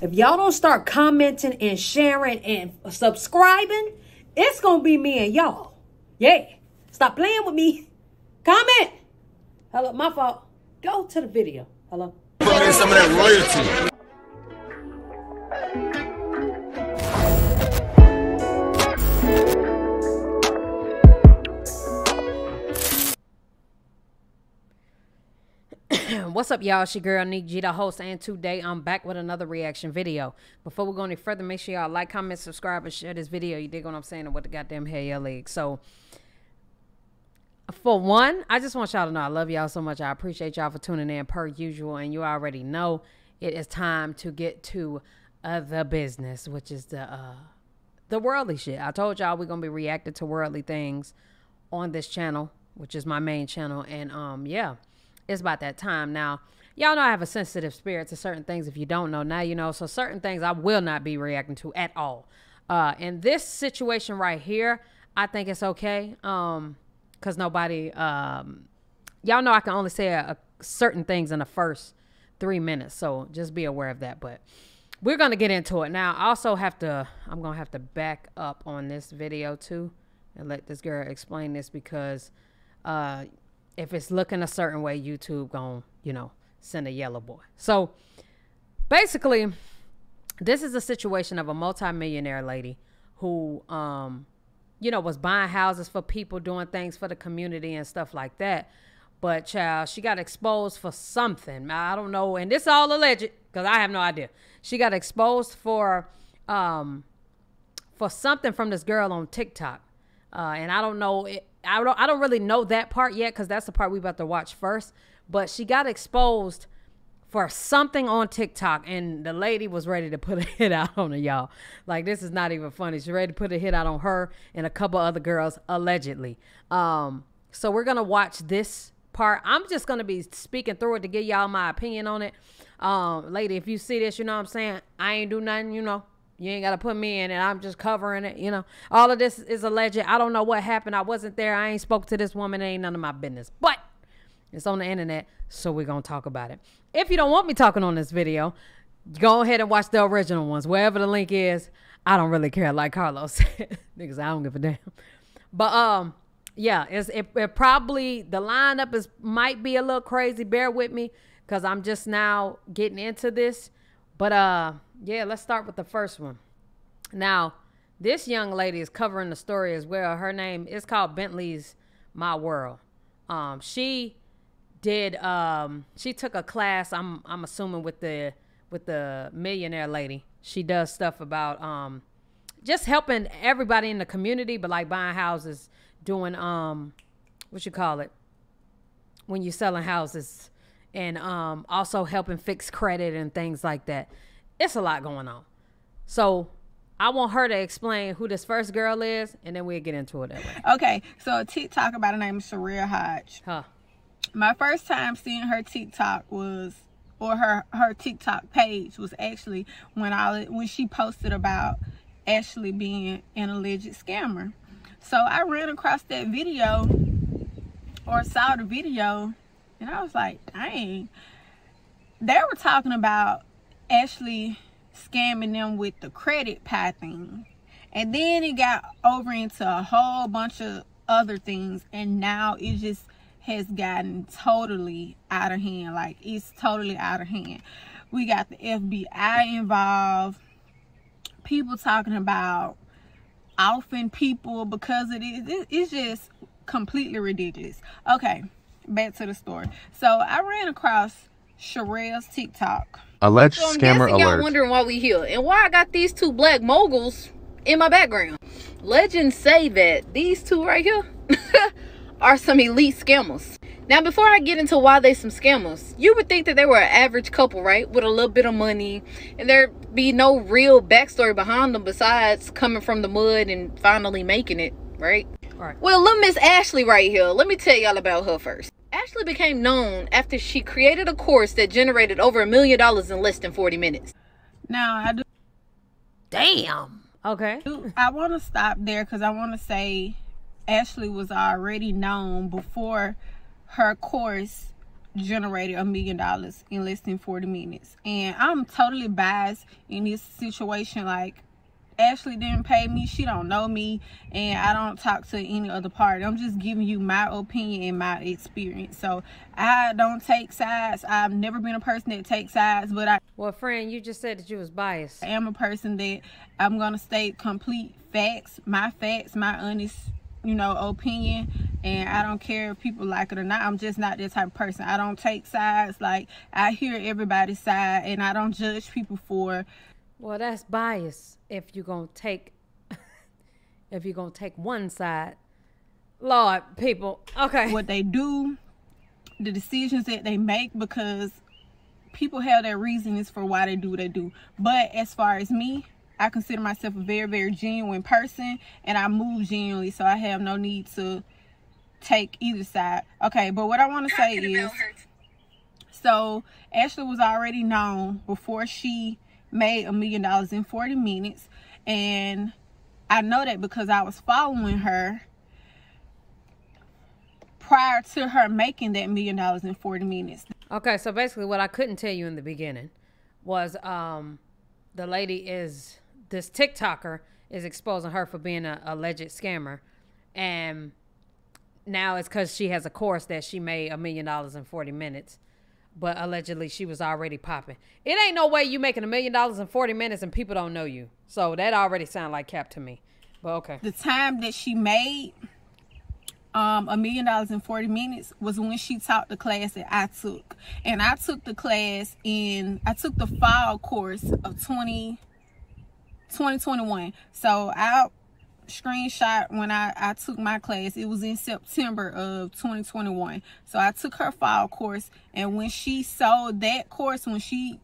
If y'all don't start commenting and sharing and subscribing, it's gonna be me and y'all. Yeah. Stop playing with me. Comment. Hello, my fault. Go to the video. Hello. In some of that royalty. What's up, y'all? It's your girl, Nick G, the host, and today I'm back with another reaction video. Before we go any further, make sure y'all like, comment, subscribe, and share this video. You dig what I'm saying? And what the goddamn hell y'all. So, for one, I just want y'all to know I love y'all so much. I appreciate y'all for tuning in per usual. And you already know it is time to get to uh, the business, which is the uh, the worldly shit. I told y'all we're gonna be reacting to worldly things on this channel, which is my main channel. And um, yeah it's about that time now. Y'all know I have a sensitive spirit to certain things. If you don't know, now you know. So certain things I will not be reacting to at all. Uh, in this situation right here, I think it's okay. Um, cause nobody, um, y'all know I can only say a, a certain things in the first three minutes. So just be aware of that. But we're gonna get into it now. I also have to. I'm gonna have to back up on this video too, and let this girl explain this because, uh if it's looking a certain way, YouTube going you know, send a yellow boy. So basically, this is a situation of a multimillionaire lady who, um, you know, was buying houses for people, doing things for the community and stuff like that. But child, she got exposed for something. I don't know, and this all alleged because I have no idea. She got exposed for um for something from this girl on TikTok, uh, and I don't know. It, I don't I don't really know that part yet because that's the part we about to watch first. But she got exposed for something on TikTok, and the lady was ready to put a hit out on her, y'all. Like this is not even funny. She's ready to put a hit out on her and a couple other girls allegedly. Um, so we're gonna watch this part. I'm just gonna be speaking through it to give y'all my opinion on it. Um, lady, if you see this, you know what I'm saying. I ain't do nothing, you know. You ain't got to put me in it. I'm just covering it. You know, all of this is alleged. I don't know what happened. I wasn't there. I ain't spoke to this woman. It ain't none of my business. But it's on the internet, so we're going to talk about it. If you don't want me talking on this video, go ahead and watch the original ones. Wherever the link is, I don't really care. Like Carlos said, niggas, I don't give a damn. But um, yeah, it's it, it probably the lineup is might be a little crazy. Bear with me, cause I'm just now getting into this. But uh yeah, let's start with the first one. Now, this young lady is covering the story as well. Her name is called Bentley's My World. Um, she did um, she took a class. I'm I'm assuming with the with the millionaire lady. She does stuff about um, just helping everybody in the community, but like buying houses, doing um, what you call it when you're selling houses, and um, also helping fix credit and things like that it's a lot going on. So I want her to explain who this first girl is, and then we'll get into it that way. Okay, so a TikTok about her name is Sharia Hodge. Huh. My first time seeing her TikTok was, or her her TikTok page was actually when I when she posted about Ashley being an alleged scammer. So I ran across that video, or saw the video, and I was like, dang. They were talking about Ashley scamming them with the credit pie thing. And then it got over into a whole bunch of other things. And now it just has gotten totally out of hand. Like it's totally out of hand. We got the FBI involved. People talking about offing people because it is. It's just completely ridiculous. Okay, back to the story. So I ran across Sherelle's TikTok. Alleged so I'm scammer alert. Y'all wondering why we here and why I got these two black moguls in my background. Legends say that these two right here are some elite scammers. Now, before I get into why they some scammers, you would think that they were an average couple, right? With a little bit of money, and there'd be no real backstory behind them besides coming from the mud and finally making it, right? Right. Well, little Miss Ashley right here, let me tell y'all about her first. Ashley became known after she created a course that generated over a million dollars in less than 40 minutes. Now, I do. Damn. Okay. I want to stop there because I want to say Ashley was already known before her course generated a million dollars in less than 40 minutes. And I'm totally biased in this situation. Like, Ashley didn't pay me. She don't know me. And I don't talk to any other party. I'm just giving you my opinion and my experience. So I don't take sides. I've never been a person that takes sides. But I... Well, friend, you just said that you was biased. I am a person that I'm going to state complete facts. My facts, my honest you know, opinion. And I don't care if people like it or not. I'm just not that type of person. I don't take sides. Like, I hear everybody's side and I don't judge people for. Well, that's bias if you're going to take. if you're going to take one side. Lord, people. Okay. What they do, the decisions that they make, because people have their reasons for why they do what they do. But as far as me, I consider myself a very, very genuine person and I move genuinely, so I have no need to take either side. Okay, but what I want to say is so Ashley was already known before she made a million dollars in 40 minutes, and I know that because I was following her prior to her making that million dollars in 40 minutes. Okay, so basically what I couldn't tell you in the beginning was um the lady is this TikToker is exposing her for being an alleged scammer, and now it's because she has a course that she made a million dollars in 40 minutes but allegedly she was already popping. It ain't no way you making a million dollars in 40 minutes and people don't know you. So that already sound like cap to me. But okay. The time that she made um, a million dollars in 40 minutes was when she taught the class that I took. And I took the class in, I took the fall course of 20, 2021. So I screenshot when I, I took my class. It was in September of 2021. So I took her fall course. And when she sold that course, when she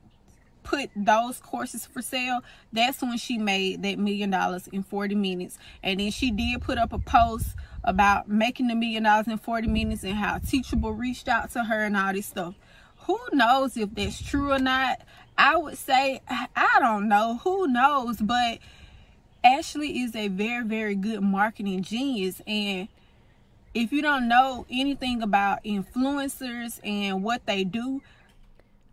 put those courses for sale, that's when she made that million dollars in 40 minutes. And then she did put up a post about making the million dollars in 40 minutes and how Teachable reached out to her and all this stuff. Who knows if that's true or not? I would say, I don't know. Who knows? But Ashley is a very, very good marketing genius. And if you don't know anything about influencers and what they do,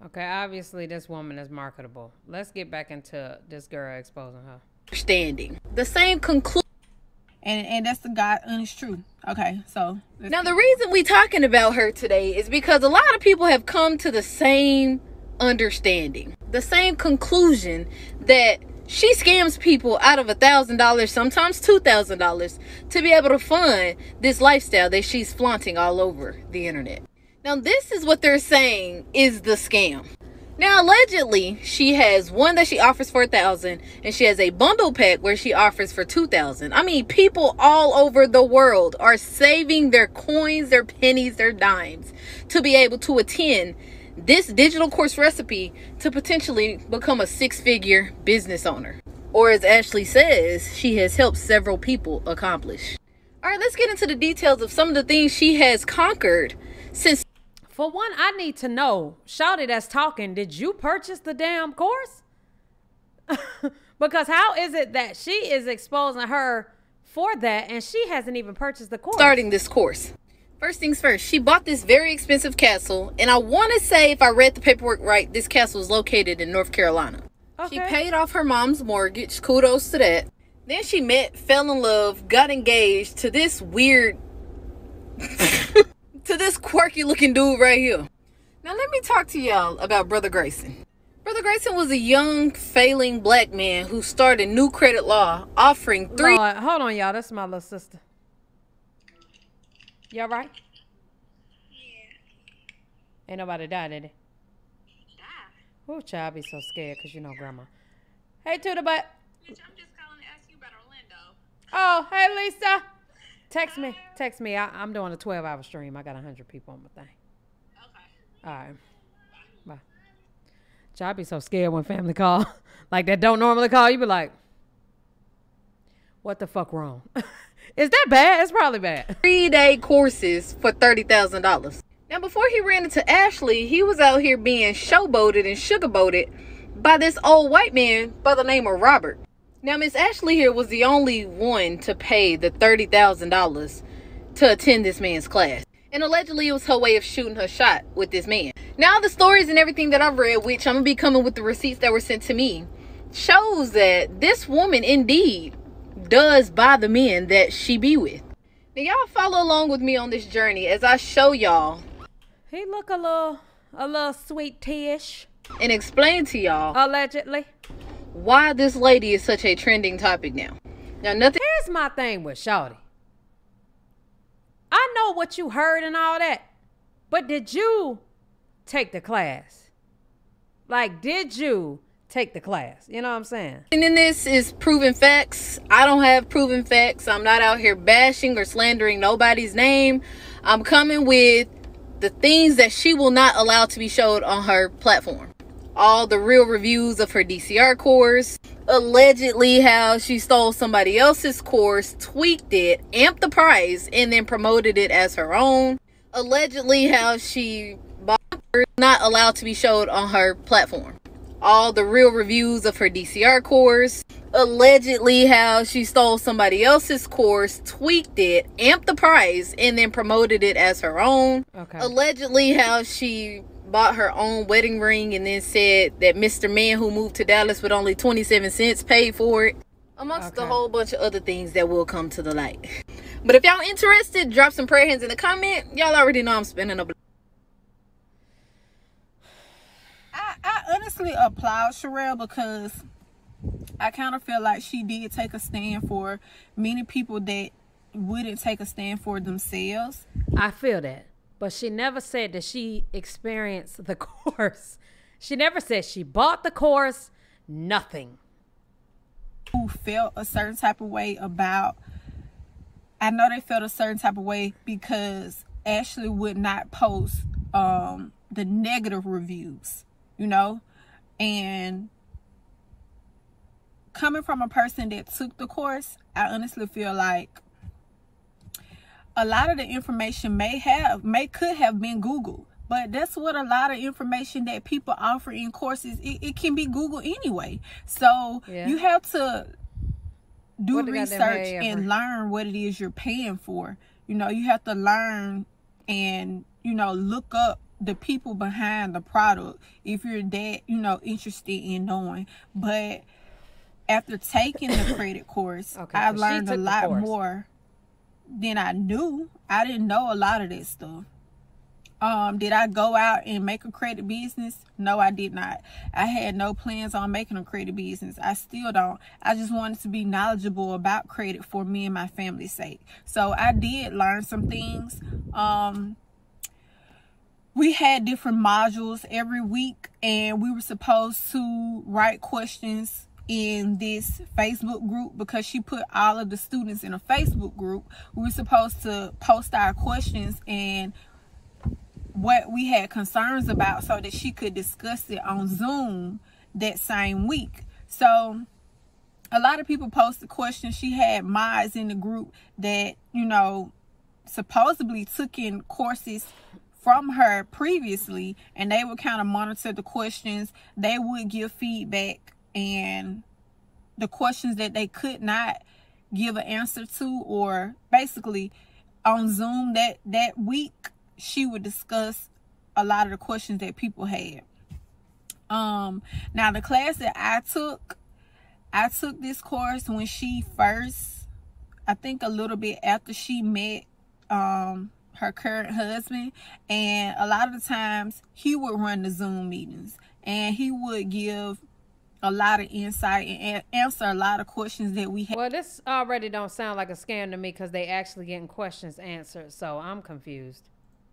okay, obviously this woman is marketable. Let's get back into this girl exposing her. Standing the same conclusion. And, and that's the God honest truth. Okay, so now the reason we talking about her today is because a lot of people have come to the same understanding, the same conclusion that she scams people out of a thousand dollars sometimes two thousand dollars to be able to fund this lifestyle that she's flaunting all over the internet. Now this is what they're saying is the scam. Now allegedly she has one that she offers for a thousand and she has a bundle pack where she offers for two thousand. I mean people all over the world are saving their coins their pennies their dimes to be able to attend this digital course recipe to potentially become a six figure business owner. Or as Ashley says, she has helped several people accomplish. All right, let's get into the details of some of the things she has conquered since. For one, I need to know, Shouty that's talking, did you purchase the damn course? because how is it that she is exposing her for that and she hasn't even purchased the course? Starting this course. First things first, she bought this very expensive castle, and I want to say, if I read the paperwork right, this castle is located in North Carolina. Okay. She paid off her mom's mortgage. Kudos to that. Then she met, fell in love, got engaged to this weird, to this quirky looking dude right here. Now let me talk to y'all about Brother Grayson. Brother Grayson was a young, failing black man who started New Credit Law, offering three. Lord, hold on, y'all. That's my little sister. You all right? Yeah. Ain't nobody died, did they? Die. Oh, child, be so scared because you know grandma. Hey, to the butt. Bitch, I'm just calling to ask you about Orlando. Oh, hey, Lisa. Text me. Text me. I, am doing a 12 hour stream. I got 100 people on my thing. Okay. All right. Bye. Child, be so scared when family call. like that don't normally call. You be like, what the fuck wrong? Is that bad? It's probably bad. Three day courses for $30,000. Now, before he ran into Ashley, he was out here being showboated and sugarboated by this old white man by the name of Robert. Now, Miss Ashley here was the only one to pay the $30,000 to attend this man's class. And allegedly it was her way of shooting her shot with this man. Now the stories and everything that I've read, which I'm gonna be coming with the receipts that were sent to me, shows that this woman indeed does buy the men that she be with. Now y'all follow along with me on this journey as I show y'all. He look a little, a little sweet tish. And explain to y'all. Allegedly. Why this lady is such a trending topic now. Now nothing. Here's my thing with Shawty. I know what you heard and all that, but did you take the class? Like, did you take the class? You know what I'm saying? And then this is proven facts. I don't have proven facts. I'm not out here bashing or slandering nobody's name. I'm coming with the things that she will not allow to be showed on her platform. All the real reviews of her DCR course, allegedly how she stole somebody else's course, tweaked it, amped the price, and then promoted it as her own. Allegedly how she bought not allowed to be showed on her platform. All the real reviews of her DCR course, allegedly how she stole somebody else's course, tweaked it, amped the price, and then promoted it as her own. Okay. Allegedly how she bought her own wedding ring and then said that Mr. Man who moved to Dallas with only 27 cents paid for it. Amongst okay. a whole bunch of other things that will come to the light. But if y'all interested, drop some prayer hands in the comment. Y'all already know I'm spending a I, honestly applaud Sherelle because I kind of feel like she did take a stand for many people that wouldn't take a stand for themselves. I feel that. But she never said that she experienced the course. She never said she bought the course, nothing. Who felt a certain type of way about, I know they felt a certain type of way because Ashley would not post um, the negative reviews, you know? And coming from a person that took the course, I honestly feel like a lot of the information may have may could have been Google, but that's what a lot of information that people offer in courses it, it can be Google anyway so yeah. you have to do research and learn what it is you're paying for you know you have to learn and you know look up the people behind the product if you're that you know interested in knowing but after taking the credit course okay, i learned a lot more than I knew. I didn't know a lot of this stuff. Um, did I go out and make a credit business? No, I did not. I had no plans on making a credit business. I still don't. I just wanted to be knowledgeable about credit for me and my family's sake. So I did learn some things. Um, we had different modules every week and we were supposed to write questions in this Facebook group because she put all of the students in a Facebook group. We were supposed to post our questions and what we had concerns about so that she could discuss it on Zoom that same week. So a lot of people posted questions. She had mods in the group that, you know, supposedly took in courses from her previously and they would kind of monitor the questions. They would give feedback and the questions that they could not give an answer to or basically on zoom that that week she would discuss a lot of the questions that people had um now the class that i took i took this course when she first i think a little bit after she met um her current husband and a lot of the times he would run the zoom meetings and he would give a lot of insight and answer a lot of questions that we have. Well, this already don't sound like a scam to me because they actually getting questions answered. So I'm confused.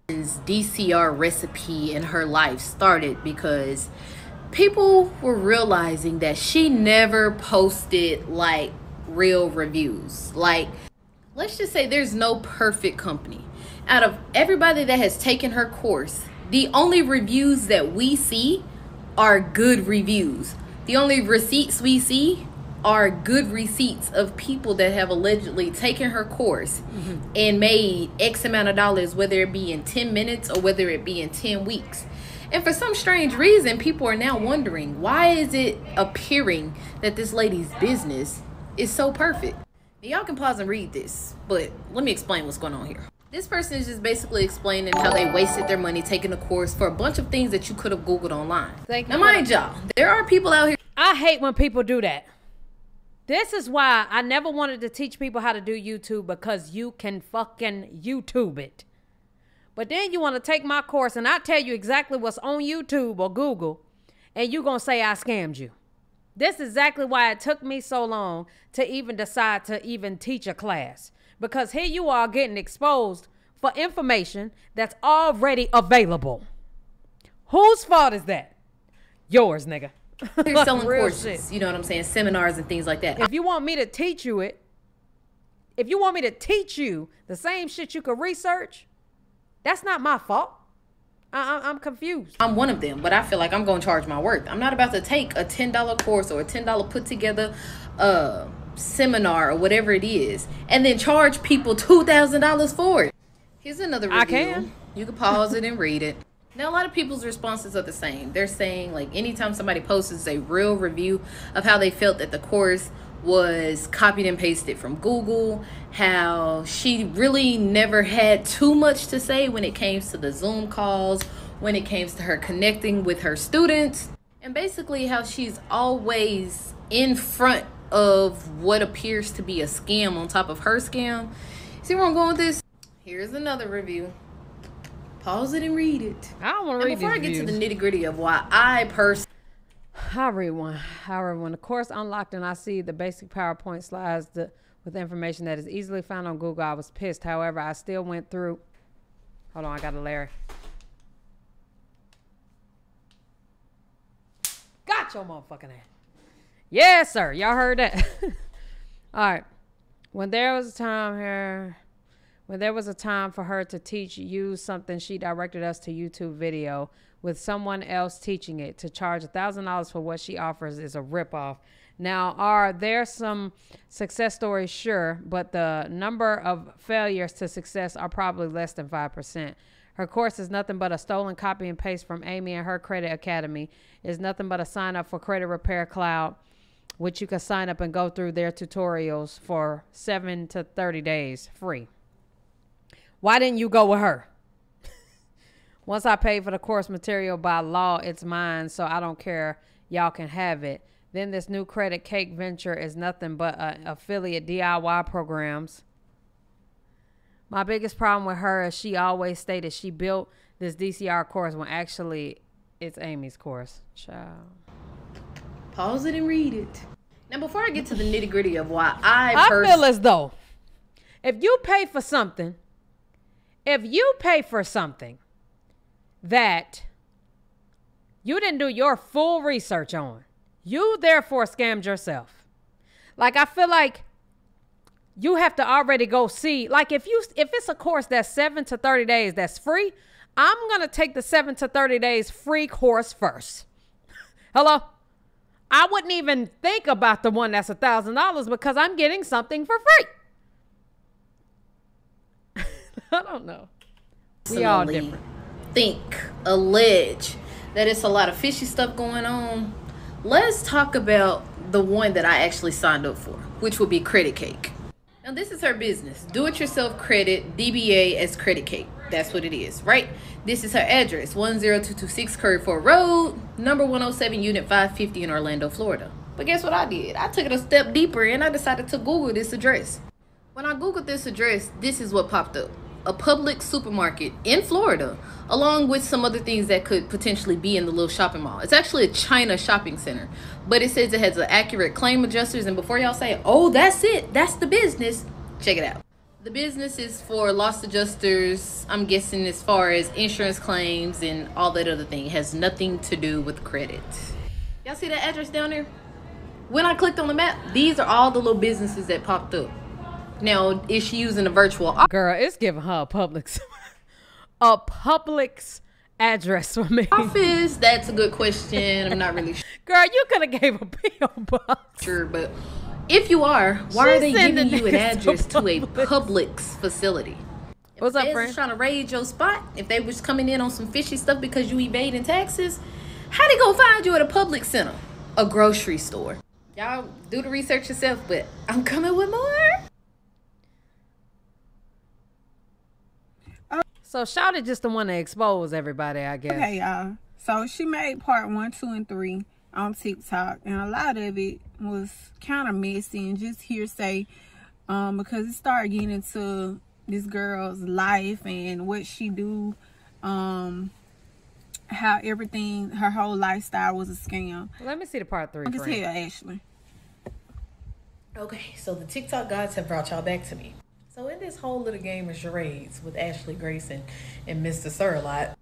DCR recipe in her life started because people were realizing that she never posted like real reviews. Like, let's just say there's no perfect company. Out of everybody that has taken her course, the only reviews that we see are good reviews the only receipts we see are good receipts of people that have allegedly taken her course mm-hmm. and made X amount of dollars, whether it be in 10 minutes or whether it be in 10 weeks. And for some strange reason, people are now wondering why is it appearing that this lady's business is so perfect? Y'all can pause and read this, but let me explain what's going on here. This person is just basically explaining how they wasted their money taking a course for a bunch of things that you could have Googled online. Thank now, mind y'all, there are people out here. I hate when people do that. This is why I never wanted to teach people how to do YouTube because you can fucking YouTube it. But then you want to take my course and I tell you exactly what's on YouTube or Google, and you're going to say I scammed you. This is exactly why it took me so long to even decide to even teach a class because here you are getting exposed for information that's already available. Whose fault is that? Yours, nigga. They're selling courses, shit. you know what I'm saying? Seminars and things like that. If you want me to teach you it, if you want me to teach you the same shit you could research, that's not my fault. I, am confused. I'm one of them, but I feel like I'm going to charge my worth. I'm not about to take a $10 course or a $10 put together uh, seminar or whatever it is and then charge people $2,000 for it. Here's another review. I can. You can pause it and read it. Now, a lot of people's responses are the same. They're saying, like, anytime somebody posts a real review of how they felt that the course was copied and pasted from Google, how she really never had too much to say when it came to the Zoom calls, when it came to her connecting with her students, and basically how she's always in front of what appears to be a scam on top of her scam. See where I'm going with this? Here's another review. Pause it and read it. I don't want to read Before I get to the nitty gritty of why I personally. I'll read one. I'll read one. The course unlocked and I see the basic PowerPoint slides the, with information that is easily found on Google. I was pissed. However, I still went through. Hold on, I got a Larry. Got your motherfucking ass. Yes, sir. Y'all heard that. All right. When there was a time here, when there was a time for her to teach you something, she directed us to YouTube video with someone else teaching it. To charge a thousand dollars for what she offers is a ripoff. Now, are there some success stories? Sure, but the number of failures to success are probably less than five percent. Her course is nothing but a stolen copy and paste from Amy and her Credit Academy. Is nothing but a sign up for Credit Repair Cloud which you can sign up and go through their tutorials for seven to 30 days free. Why didn't you go with her? Once I paid for the course material by law, it's mine, so I don't care. Y'all can have it. Then this new credit cake venture is nothing but uh, affiliate DIY programs. My biggest problem with her is she always stated she built this DCR course when actually it's Amy's course. Child. Pause it and read it. Now, before I get to the nitty gritty of why I, I pers- feel as though if you pay for something, if you pay for something that you didn't do your full research on, you therefore scammed yourself. Like I feel like you have to already go see. Like if you if it's a course that's seven to thirty days that's free, I'm gonna take the seven to thirty days free course first. Hello. I wouldn't even think about the one that's a thousand dollars because I'm getting something for free. I don't know. We all different. Think, allege that it's a lot of fishy stuff going on. Let's talk about the one that I actually signed up for, which would be Credit Cake. Now, this is her business. Do it yourself credit, DBA as Credit Cake. That's what it is, right? This is her address 10226 Curry Road, number 107, Unit 550 in Orlando, Florida. But guess what I did? I took it a step deeper and I decided to Google this address. When I Googled this address, this is what popped up a Publix supermarket in Florida, along with some other things that could potentially be in the little shopping mall. It's actually a China shopping center, but it says it has an accurate claim adjusters. And before y'all say, oh, that's it, that's the business, check it out. The business is for loss adjusters. I'm guessing as far as insurance claims and all that other thing. It has nothing to do with credit. Y'all see that address down there? When I clicked on the map, these are all the little businesses that popped up. Now, is she using a virtual girl? It's giving her a Publix, a Publix address for me. Office? That's a good question. I'm not really sure. Girl, you could have gave a PO box. Sure, but if you are, why are they giving you an address to, a Publix facility? If What's up, friend? Trying to raid your spot. If they was coming in on some fishy stuff because you evading taxes, how they gonna find you at a public center, a grocery store? Y'all do the research yourself, but I'm coming with more. So Shawty just the one to expose everybody, I guess. Okay, y'all. So she made part one, two, and three on TikTok, and a lot of it was kind of messy and just hearsay, um, because it started getting into this girl's life and what she do, um, how everything, her whole lifestyle was a scam. Let me see the part three. I can tell Ashley. Okay, so the TikTok gods have brought y'all back to me. So in this whole little game of charades with Ashley Grayson and Mr. Sirlot,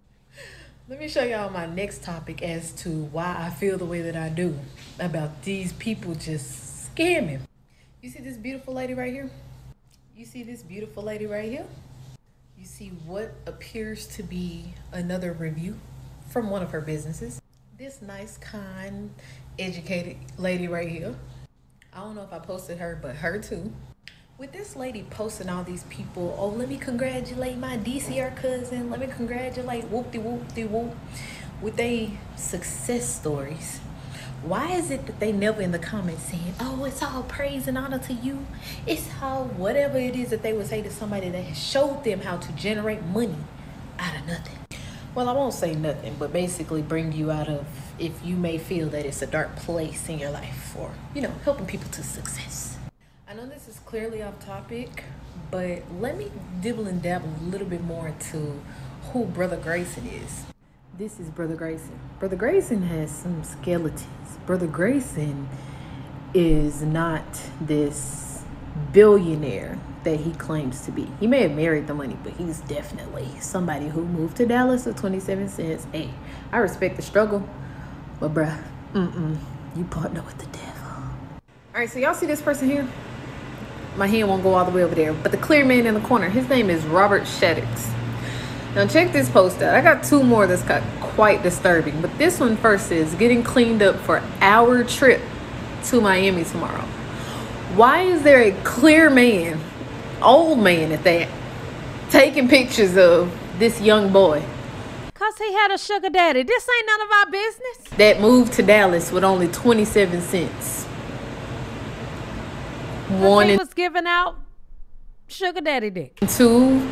let me show y'all my next topic as to why I feel the way that I do about these people just scamming. You see this beautiful lady right here? You see this beautiful lady right here? You see what appears to be another review from one of her businesses. This nice, kind, educated lady right here I don't know if I posted her, but her too. With this lady posting all these people, oh, let me congratulate my DCR cousin. Let me congratulate whoop-de whoop-de whoop with they success stories. Why is it that they never in the comments saying, oh, it's all praise and honor to you? It's how whatever it is that they would say to somebody that showed them how to generate money out of nothing. Well, I won't say nothing, but basically bring you out of if you may feel that it's a dark place in your life or, you know, helping people to success. I know this is clearly off topic, but let me dibble and dabble a little bit more into who Brother Grayson is. This is Brother Grayson. Brother Grayson has some skeletons. Brother Grayson is not this billionaire that he claims to be. He may have married the money, but he's definitely somebody who moved to Dallas for 27 cents. Hey, I respect the struggle. But bruh, mm-mm, you partner with the devil. All right, so y'all see this person here? My hand won't go all the way over there, but the clear man in the corner, his name is Robert Shaddix. Now check this post out. I got two more that's got quite disturbing, but this one first is getting cleaned up for our trip to Miami tomorrow. Why is there a clear man, old man at that, taking pictures of this young boy? Cause he had a sugar daddy. This ain't none of our business. That moved to Dallas with only 27 cents. One was giving out sugar daddy dick. Two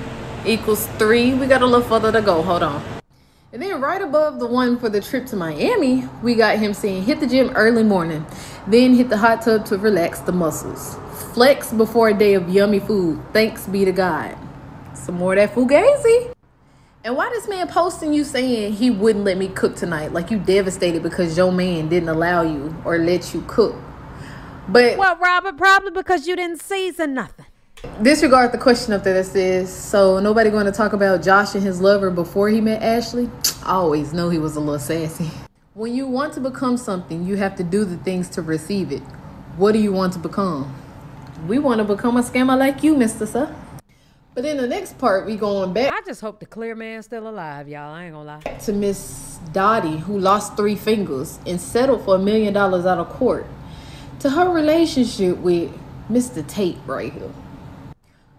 equals three. We got a little further to go. Hold on. And then right above the one for the trip to Miami, we got him saying hit the gym early morning, then hit the hot tub to relax the muscles. Flex before a day of yummy food. Thanks be to God. Some more of that fugazi. And why this man posting you saying he wouldn't let me cook tonight? Like you devastated because your man didn't allow you or let you cook. But well, Robert, probably because you didn't season nothing. Disregard the question up there that says, so nobody going to talk about Josh and his lover before he met Ashley? I always know he was a little sassy. When you want to become something, you have to do the things to receive it. What do you want to become? We want to become a scammer like you, Mr. Sir. But in the next part, we going back. I just hope the clear man's still alive, y'all. I ain't gonna lie. To Miss Dottie, who lost three fingers and settled for a million dollars out of court. To her relationship with Mr. Tate right here.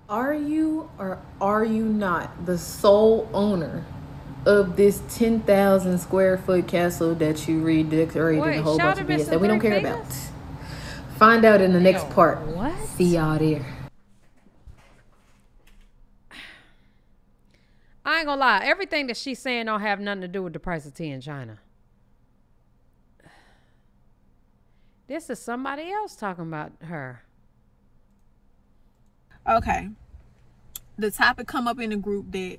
Are you or are you not the sole owner of this 10,000 square foot castle that you redecorated Wait, a whole bunch of BS that we don't care fingers? about? Find out in the next part. What? See y'all there. I ain't gonna lie. Everything that she's saying don't have nothing to do with the price of tea in China. This is somebody else talking about her. Okay. The topic come up in the group that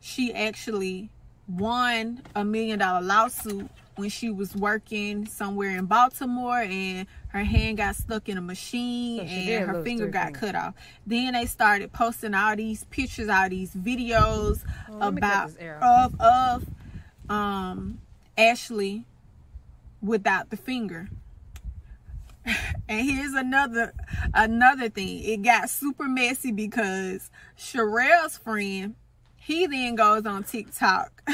she actually won a million dollar lawsuit when she was working somewhere in Baltimore and her hand got stuck in a machine so and her finger got fingers. cut off. Then they started posting all these pictures, all these videos oh, about of of um Ashley without the finger. and here's another another thing. It got super messy because Sherelle's friend, he then goes on TikTok.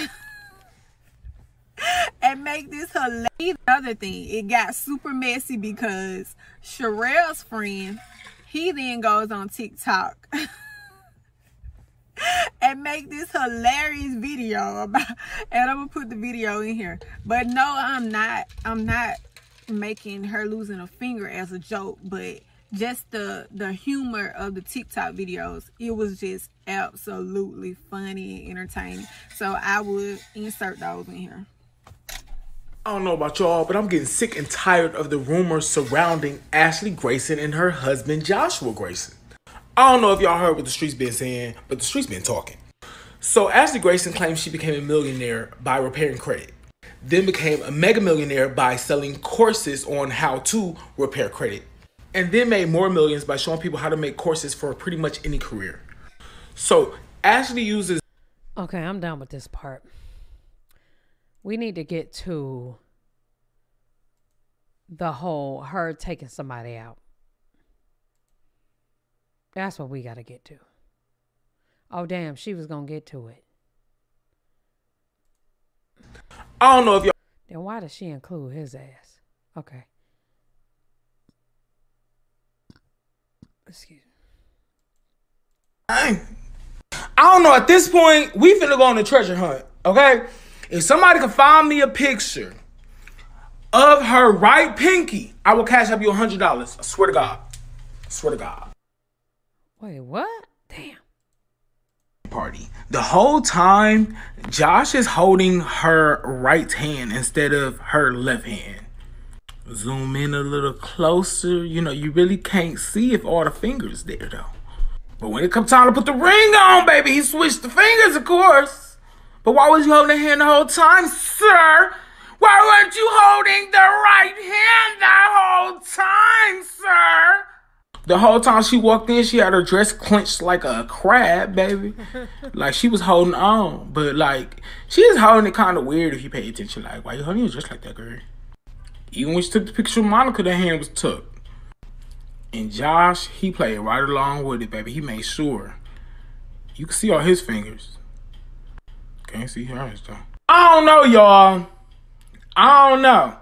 and make this hilarious. Another thing, it got super messy because Sherelle's friend, he then goes on TikTok and make this hilarious video about and I'm gonna put the video in here. But no, I'm not I'm not making her losing a finger as a joke, but just the the humor of the TikTok videos, it was just absolutely funny and entertaining. So I would insert those in here. I don't know about y'all, but I'm getting sick and tired of the rumors surrounding Ashley Grayson and her husband Joshua Grayson. I don't know if y'all heard what the streets been saying, but the streets been talking. So Ashley Grayson claims she became a millionaire by repairing credit, then became a mega millionaire by selling courses on how to repair credit, and then made more millions by showing people how to make courses for pretty much any career. So Ashley uses. Okay, I'm done with this part. We need to get to the whole her taking somebody out. That's what we got to get to. Oh, damn, she was going to get to it. I don't know if y'all. Then why does she include his ass? Okay. Excuse me. I, I don't know. At this point, we finna go on a treasure hunt, okay? If somebody can find me a picture of her right pinky, I will cash up you a hundred dollars. I swear to God. I swear to God. Wait, what? Damn. Party. The whole time, Josh is holding her right hand instead of her left hand. Zoom in a little closer. You know, you really can't see if all the fingers there though. But when it comes time to put the ring on, baby, he switched the fingers, of course. But why was you holding the hand the whole time, sir? Why weren't you holding the right hand the whole time, sir? The whole time she walked in, she had her dress clenched like a crab, baby. like she was holding on, but like she is holding it kind of weird if you pay attention. Like, why you holding your dress like that, girl? Even when she took the picture of Monica, the hand was tucked. And Josh, he played right along with it, baby. He made sure. You can see all his fingers. Can't see hers though. I don't know, y'all. I don't know.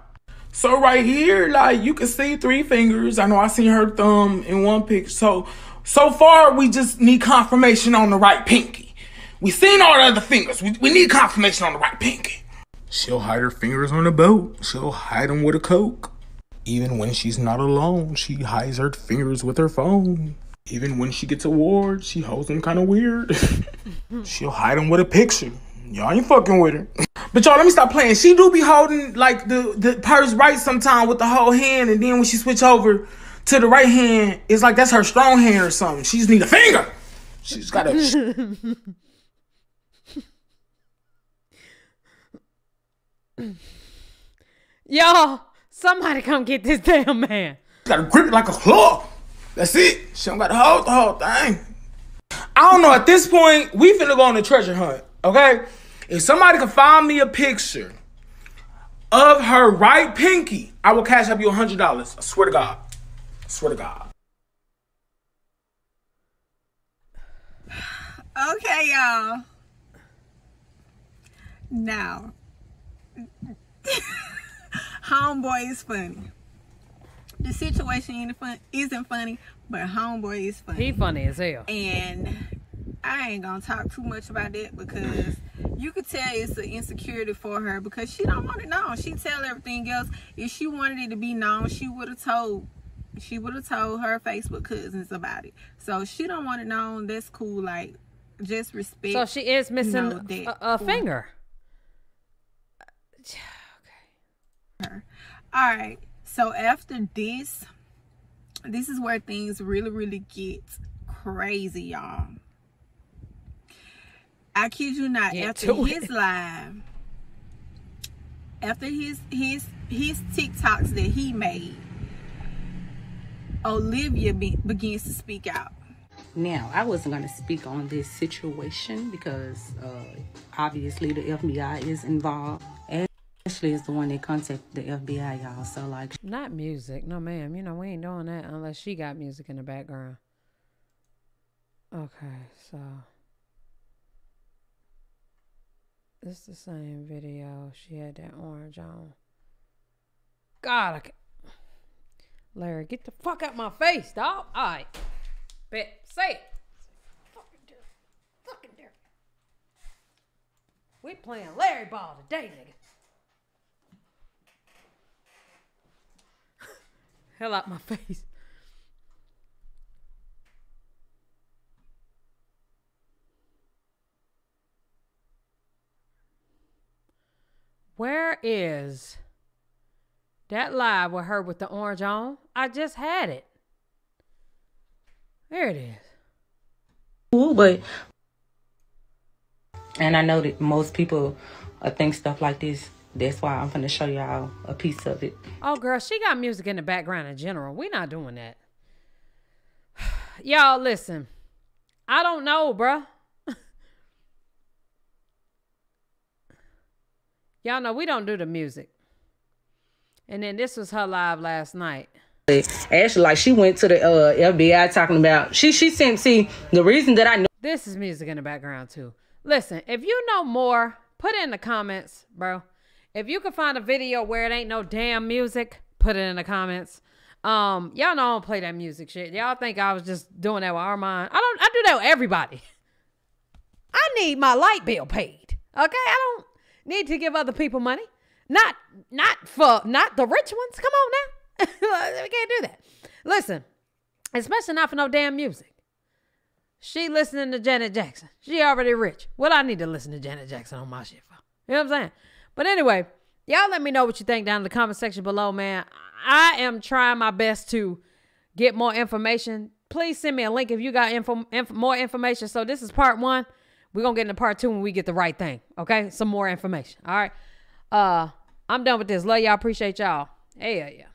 So right here, like you can see three fingers. I know I seen her thumb in one picture. So so far, we just need confirmation on the right pinky. We seen all the other fingers. We, we need confirmation on the right pinky. She'll hide her fingers on the boat. She'll hide them with a coke. Even when she's not alone, she hides her fingers with her phone. Even when she gets awards, she holds them kind of weird. She'll hide them with a picture. Y'all ain't fucking with her. But y'all, let me stop playing. She do be holding like the, the purse right sometime with the whole hand, and then when she switch over to the right hand, it's like that's her strong hand or something. She just need a finger. She's got a. Y'all, somebody come get this damn man. Gotta grip it like a claw. That's it. She don't got to hold the whole thing. I don't know. At this point, we finna go on a treasure hunt. Okay. If somebody can find me a picture of her right pinky, I will cash up you a hundred dollars. I swear to God. I swear to God. Okay, y'all. Now, homeboy is funny. The situation isn't, fun, isn't funny, but homeboy is funny. He funny as hell. And I ain't gonna talk too much about that because you could tell it's an insecurity for her because she don't want it known. She tell everything else. If she wanted it to be known, she would have told she would have told her Facebook cousins about it. So she don't want it known. That's cool. Like just respect. So she is missing you know, a, a finger. okay. Her. All right. So after this, this is where things really, really get crazy, y'all. I kid you not, Get after his it. live, after his his his TikToks that he made, Olivia be, begins to speak out. Now, I wasn't going to speak on this situation because uh, obviously the FBI is involved. Ashley is the one that contacted the FBI, y'all. So, like, not music, no, ma'am. You know, we ain't doing that unless she got music in the background. Okay, so It's the same video. She had that orange on. God, I can Larry, get the fuck out my face, dog. All right. Bet. Say it. Fucking dirty. Fucking dirty. We playing Larry ball today, nigga. Hell out my face. Where is that live with her with the orange on? I just had it. There it is. Ooh, but and I know that most people uh, think stuff like this. That's why I'm gonna show y'all a piece of it. Oh, girl, she got music in the background in general. we not doing that. y'all, listen. I don't know, bruh. Y'all know we don't do the music. And then this was her live last night. Actually, like she went to the uh, FBI talking about she she sent see the reason that I know this is music in the background too. Listen, if you know more, put it in the comments, bro. If you can find a video where it ain't no damn music, put it in the comments. Um, y'all know I don't play that music shit. Y'all think I was just doing that with Armand. I don't I do that with everybody. I need my light bill paid. Okay? I don't need to give other people money. Not not for not the rich ones. Come on now. we can't do that. Listen, especially not for no damn music. She listening to Janet Jackson. She already rich. What I need to listen to Janet Jackson on my shit for? You know what I'm saying? But anyway, y'all let me know what you think down in the comment section below, man. I am trying my best to get more information. Please send me a link if you got info, info more information. So this is part one. We're gonna get into part two when we get the right thing. Okay? Some more information. All right. Uh I'm done with this. Love y'all. Appreciate y'all. Hey yeah, yeah.